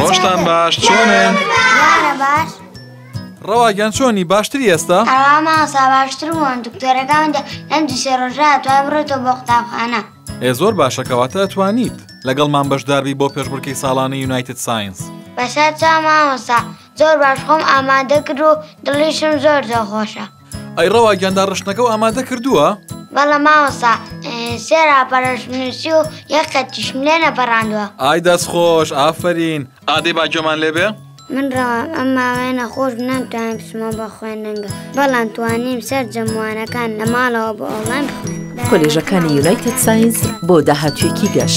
ڕۆشتان باش چۆنن ڕەواگەن چۆنی باشتری ئێستا ئەواماسا باشترمان دکتۆرەکان لەم دوسێ ڕۆژە توای بڕێتەوە بۆ قوتابخانە ئێ زۆر باشە کەواتە ئەتوانیت لەگەڵمان بەشداربی بۆ پێشبڕکێی ساڵانە یونایتد ساینس. بەسەر چا مامۆستا زۆر باش خۆم ئامادە کرد و دڵیشم زۆر زۆر خۆشە. ئەی ڕەوا گیان داڕشتنەکەو ئامادە کردووە؟ بەڵێ مامۆستا سێ ڕاپەڕەشم نووسی و یەک خەتیشم لێ نەپەڕاندووە. ئای دەست خۆش ئافەرین ئادەی باجۆمان لێبێ؟ من ڕەوا ئەم ماوەیە نەخۆش نەمتوانین بچمەوە بە خوێندنگە بەڵام توانیم سەر جەموانەکان لە ماڵەوە بە ئۆڵان کۆلێژەکانی یونایتد ساینس بۆ داهاتوێکی گەش.